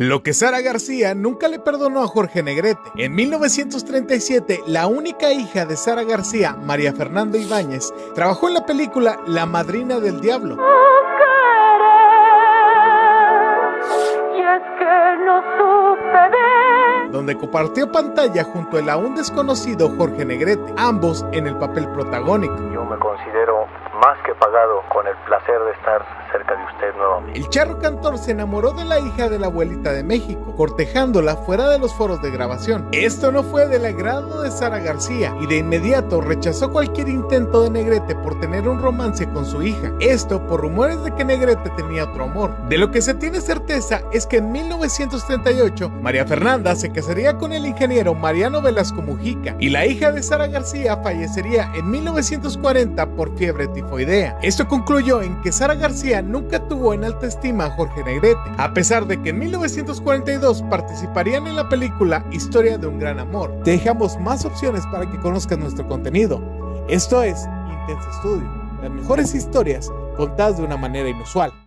Lo que Sara García nunca le perdonó a Jorge Negrete. En 1937, la única hija de Sara García, María Fernanda Ibáñez, trabajó en la película La Madrina del Diablo. Donde compartió pantalla junto al aún desconocido Jorge Negrete, ambos en el papel protagónico. Yo me considero más que pagado con el placer de estar cerca de usted nuevamente. El charro cantor se enamoró de la hija de la abuelita de México, cortejándola fuera de los foros de grabación. Esto no fue del agrado de Sara García y de inmediato rechazó cualquier intento de Negrete por tener un romance con su hija. Esto por rumores de que Negrete tenía otro amor. De lo que se tiene certeza es que en 1938 María Fernanda se casaría con el ingeniero Mariano Velasco Mujica y la hija de Sara García fallecería en 1940 por fiebre tifoidea idea. Esto concluyó en que Sara García nunca tuvo en alta estima a Jorge Negrete, a pesar de que en 1942 participarían en la película Historia de un gran amor. Te dejamos más opciones para que conozcas nuestro contenido. Esto es Intense Studio, las mejores historias contadas de una manera inusual.